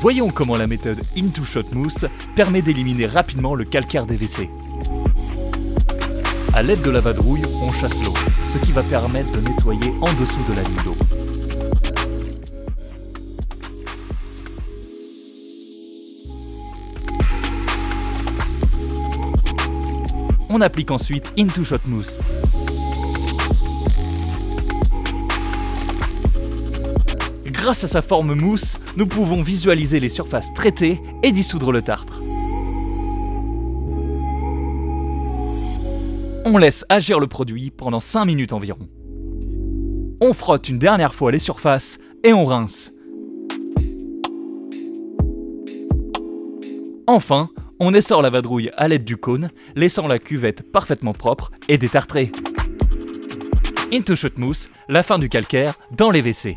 Voyons comment la méthode Into Shot Mousse permet d'éliminer rapidement le calcaire des WC. A l'aide de la vadrouille, on chasse l'eau, ce qui va permettre de nettoyer en dessous de la ligne d'eau. On applique ensuite Into Shot Mousse. Grâce à sa forme mousse, nous pouvons visualiser les surfaces traitées et dissoudre le tartre. On laisse agir le produit pendant 5 minutes environ. On frotte une dernière fois les surfaces et on rince. Enfin, on essore la vadrouille à l'aide du cône, laissant la cuvette parfaitement propre et détartrée. Into Shot Mousse, la fin du calcaire dans les WC.